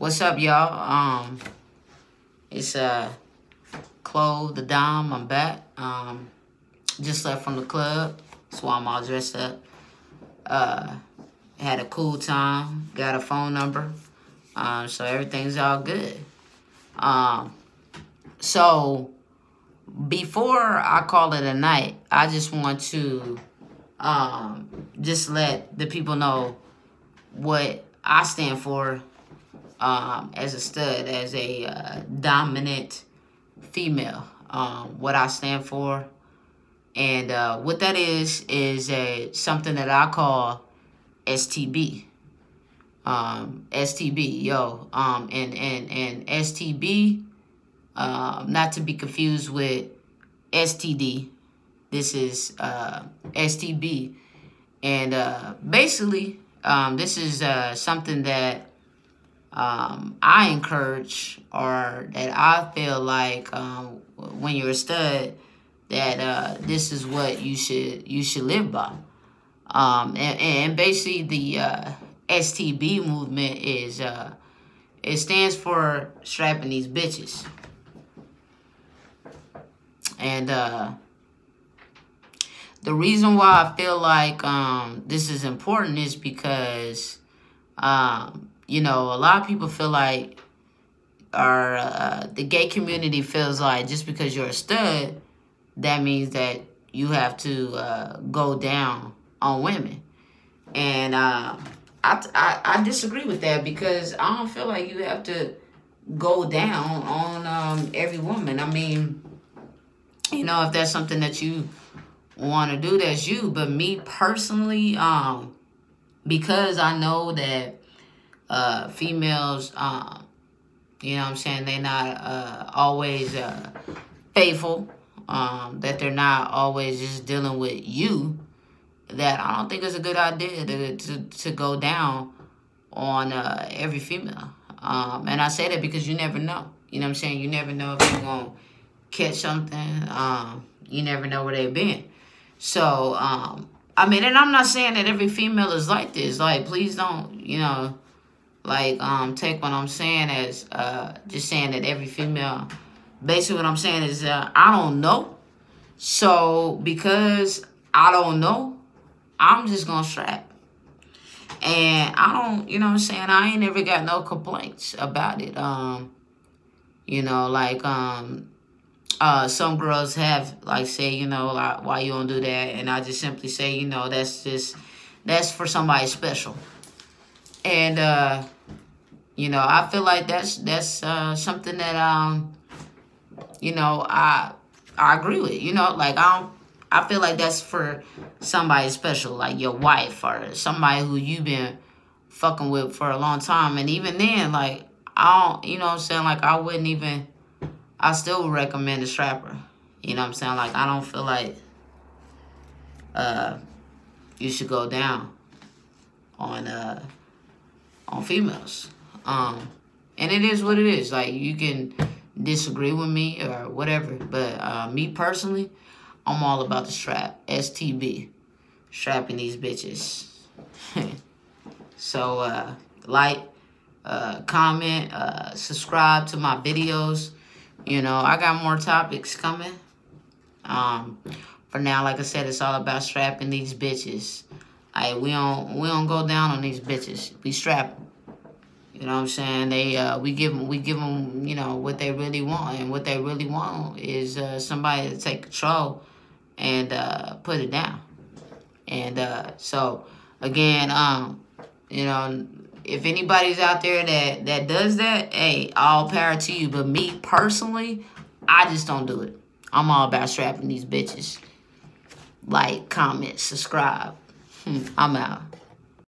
What's up, y'all? Um, it's uh, Chloe the Dom. I'm back. Um, just left from the club. That's why I'm all dressed up. Uh, had a cool time. Got a phone number. Um, so everything's all good. Um, so before I call it a night, I just want to um, just let the people know what I stand for um, as a stud, as a uh, dominant female. Um, what I stand for, and uh, what that is is a something that I call STB. Um, STB, yo, um, and and and STB, uh, not to be confused with STD. This is uh, STB, and uh, basically, um, this is uh, something that um, I encourage or that I feel like um, when you're a stud that uh, this is what you should you should live by. Um, and, and basically the uh, STB movement is uh, it stands for strapping these bitches. And uh, the reason why I feel like um, this is important is because um, you know, a lot of people feel like, or uh, the gay community feels like just because you're a stud, that means that you have to uh, go down on women. And uh, I, I, I disagree with that because I don't feel like you have to go down on um, every woman. I mean, you know, if that's something that you want to do, that's you. But me personally, um, because I know that uh, females, um, you know what I'm saying, they're not uh, always uh, faithful, um, that they're not always just dealing with you, that I don't think it's a good idea to, to, to go down on uh, every female. Um, and I say that because you never know. You know what I'm saying? You never know if you're going to catch something. Um, you never know where they've been. So, um, I mean, and I'm not saying that every female is like this. Like, please don't, you know, like um take what I'm saying as uh just saying that every female basically what I'm saying is uh, I don't know. So because I don't know, I'm just gonna strap. And I don't, you know what I'm saying, I ain't never got no complaints about it. Um, you know, like um uh some girls have like say, you know, like why you don't do that and I just simply say, you know, that's just that's for somebody special. And uh, you know, I feel like that's that's uh, something that um, you know, I I agree with. You know, like I don't. I feel like that's for somebody special, like your wife or somebody who you've been fucking with for a long time. And even then, like I don't, you know I'm saying? Like I wouldn't even. I still would recommend a strapper. You know what I'm saying? Like I don't feel like uh you should go down on uh on females. Um, and it is what it is. Like you can disagree with me or whatever, but uh, me personally, I'm all about the strap. STB, strapping these bitches. so uh, like, uh, comment, uh, subscribe to my videos. You know, I got more topics coming. Um, for now, like I said, it's all about strapping these bitches. I we don't we don't go down on these bitches. We strap them. You know what I'm saying? They uh, we give them we give them you know what they really want, and what they really want is uh, somebody to take control and uh, put it down. And uh, so again, um, you know, if anybody's out there that that does that, hey, all power to you. But me personally, I just don't do it. I'm all about strapping these bitches. Like, comment, subscribe. I'm out.